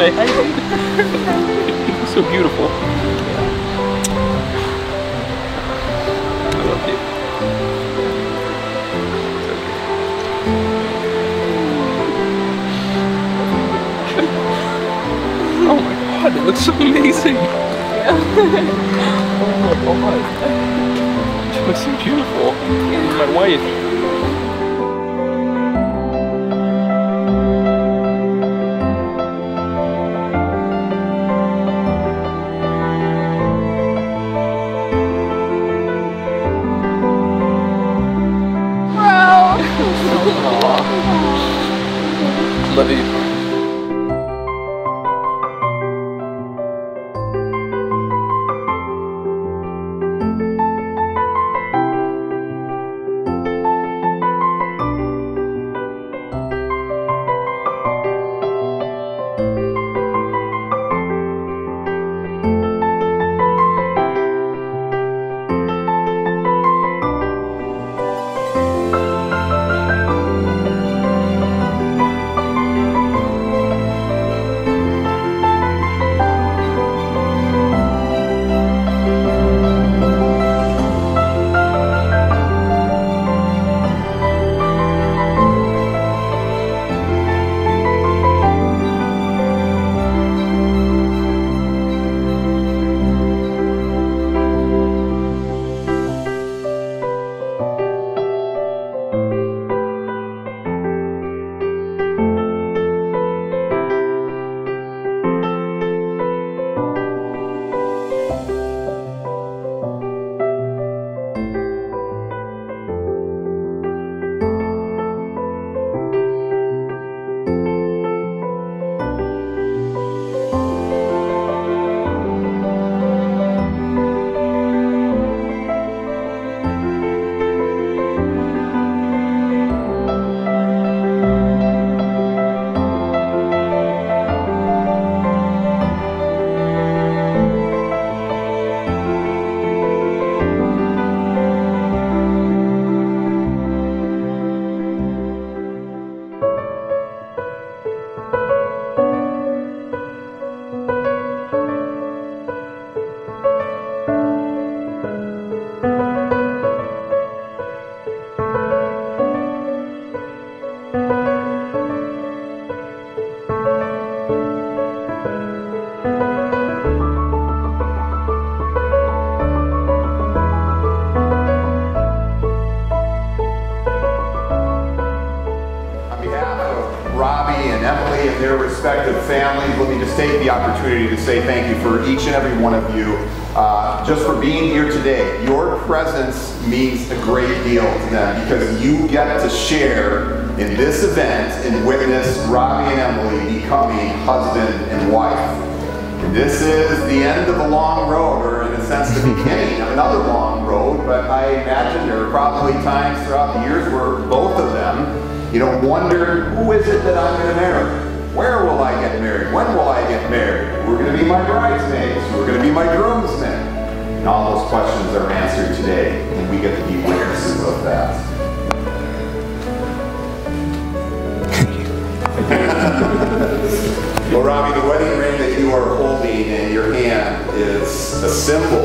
Hi. so beautiful. I love oh you. Oh my god, it looks so amazing. oh my god. She looks so beautiful. My wife. Take the opportunity to say thank you for each and every one of you, uh, just for being here today. Your presence means a great deal to them because you get to share in this event and witness Robby and Emily becoming husband and wife. This is the end of a long road, or in a sense, the beginning of another long road. But I imagine there are probably times throughout the years where both of them, you know, wondered, who is it that I'm going to marry? Where will I get married? When will I get married? Who are going to be my bridesmaids? Who are going to be my groomsmen? And all those questions are answered today, and we get to be witnesses of that. Well, Robby, the wedding ring that you are holding in your hand is a symbol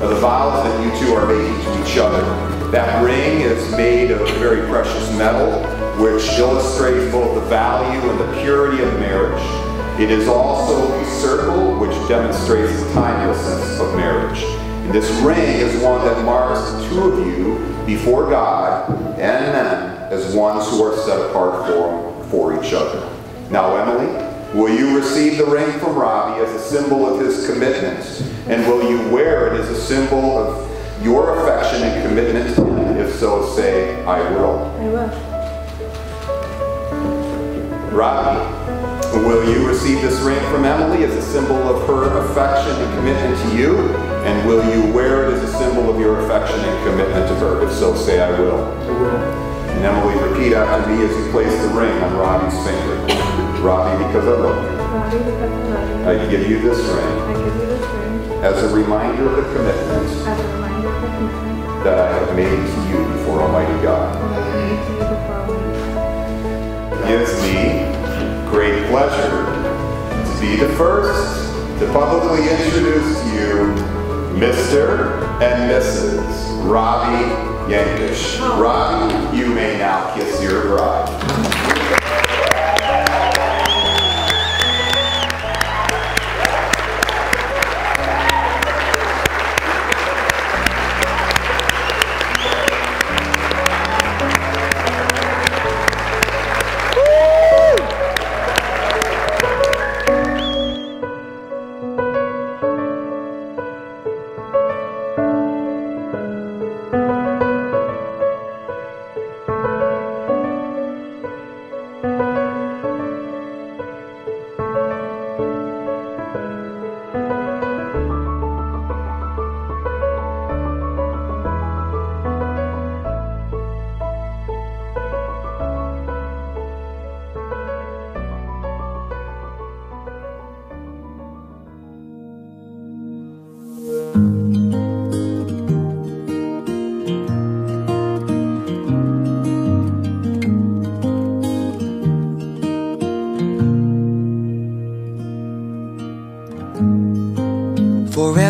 of the vows that you two are making to each other. That ring is made of very precious metal, which illustrates both the value and the purity of marriage. It is also a circle, which demonstrates the timelessness of marriage. And this ring is one that marks the two of you before God and men as ones who are set apart for, for each other. Now, Emily, will you receive the ring from Robby as a symbol of his commitment? And will you wear it as a symbol of your affection and commitment to him? If so, say, I will. I will. Robby, will you receive this ring from Emily as a symbol of her affection and commitment to you? And will you wear it as a symbol of your affection and commitment to her? If so, say, I will. I will. And Emily, repeat after me as you place the ring on Robby's finger. Robby, because I love you, Robby, because I love you, I give you this ring I give you this ring as a reminder of the commitment as a reminder of the commitment that I have made to you before Almighty God. Gives me great pleasure to be the first to publicly introduce to you Mr. and Mrs. Robby Yankish. Oh. Robby, you may now kiss your bride.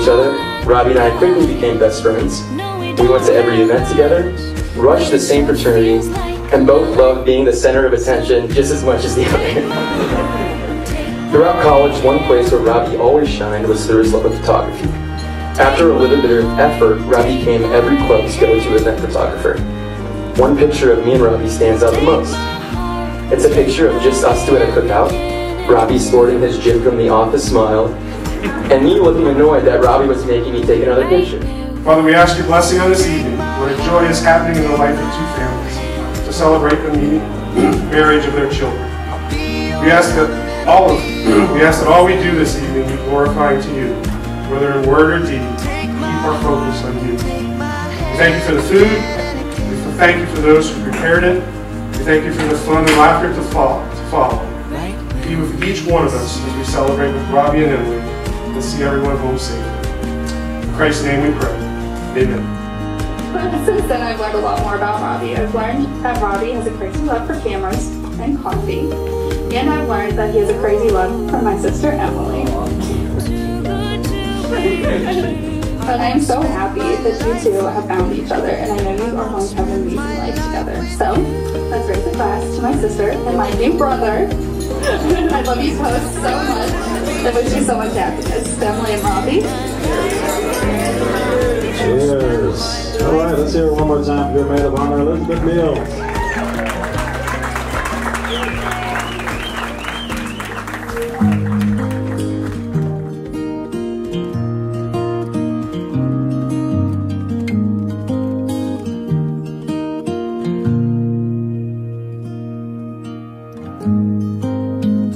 each other, Robby and I quickly became best friends. We went to every event together, rushed the same fraternity, and both loved being the center of attention just as much as the other. Throughout college, one place where Robby always shined was through his love of photography. After a little bit of effort, Robby became every club's go-to event photographer. One picture of me and Robby stands out the most. It's a picture of just us two at a cookout, Robby sporting his Jim from the office smile, and me looking annoyed that Robby was making me take another picture. Father, we ask your blessing on this evening. What a joy is happening in the life of two families to celebrate the marriage of their children. We ask that all of we ask that all we do this evening be glorifying to you, whether in word or deed. Keep our focus on you. We thank you for the food. We thank you for those who prepared it. We thank you for the fun and laughter to follow. To follow. Be with each one of us as we celebrate with Robby and Emily and see everyone home safely. In Christ's name we pray. Amen. Since then, I've learned a lot more about Robby. I've learned that Robby has a crazy love for cameras and coffee. And I've learned that he has a crazy love for my sister Emily. but I am so happy that you two have found each other, and I know you are going to have an amazing life together. So, let's raise a glass to my sister and my new brother. I love you both so much. I wish you so much happiness. Emily and Robby. Cheers. All right, let's hear it one more time for your maid of honor, Elizabeth Mills.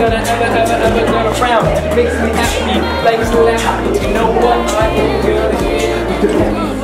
gonna, ever, ever, ever gonna frown. Makes me happy, likes to laugh. You know what? I am good.